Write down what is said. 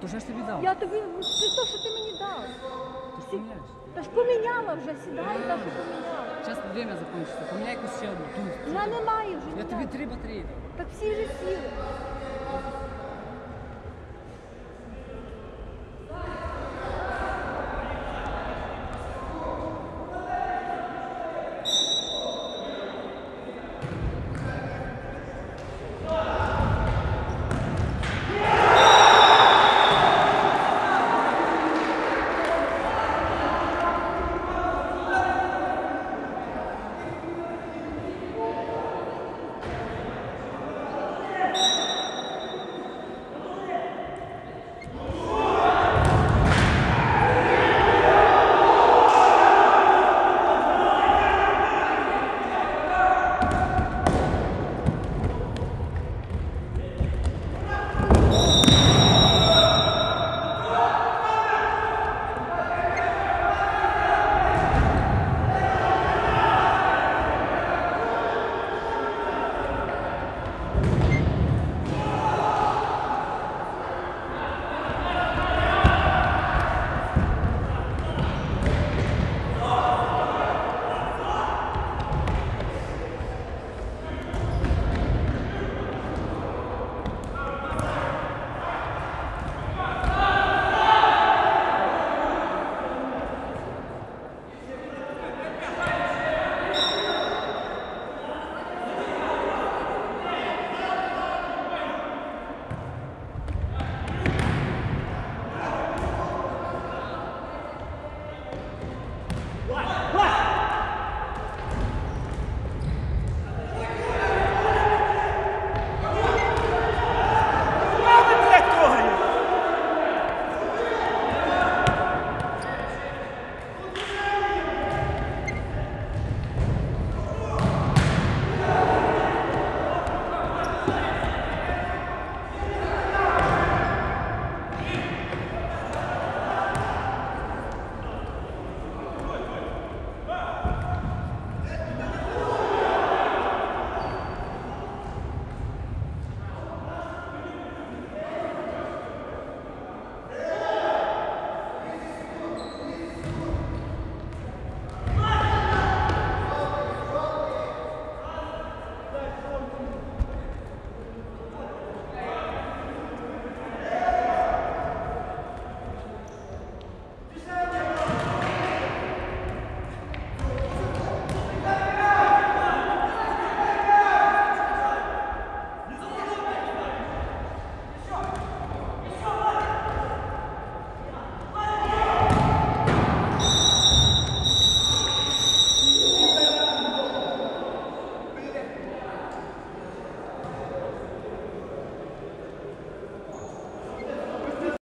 то ж Я ж тобі дав. Я тобі ну, це то, що ти мені дав. Ти ж поміняєш. Та ж поміняла вже, сідай, та що поміняла. Зараз время закінчиться. Поміняй якусь ще одну. Ту. Я не маю вже. Я не тобі три батареї дав. Так всі вже сіли.